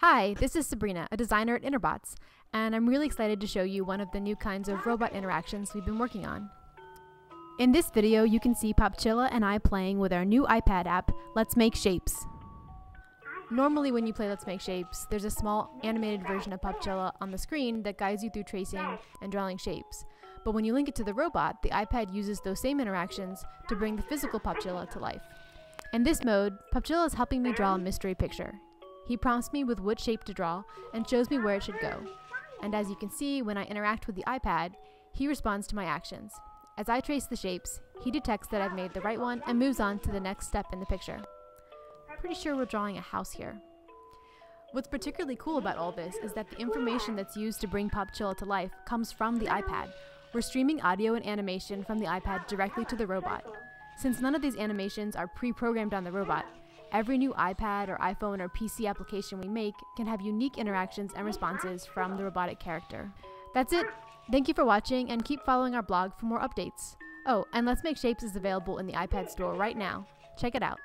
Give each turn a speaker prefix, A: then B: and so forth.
A: Hi, this is Sabrina, a designer at Interbots, and I'm really excited to show you one of the new kinds of robot interactions we've been working on. In this video, you can see Popchilla and I playing with our new iPad app, Let's Make Shapes. Normally when you play Let's Make Shapes, there's a small animated version of Popchilla on the screen that guides you through tracing and drawing shapes. But when you link it to the robot, the iPad uses those same interactions to bring the physical Popchilla to life. In this mode, Popchilla is helping me draw a mystery picture. He prompts me with what shape to draw and shows me where it should go. And as you can see, when I interact with the iPad, he responds to my actions. As I trace the shapes, he detects that I've made the right one and moves on to the next step in the picture. Pretty sure we're drawing a house here. What's particularly cool about all this is that the information that's used to bring Popchilla to life comes from the iPad. We're streaming audio and animation from the iPad directly to the robot. Since none of these animations are pre-programmed on the robot, Every new iPad or iPhone or PC application we make can have unique interactions and responses from the robotic character. That's it. Thank you for watching and keep following our blog for more updates. Oh, and Let's Make Shapes is available in the iPad store right now. Check it out.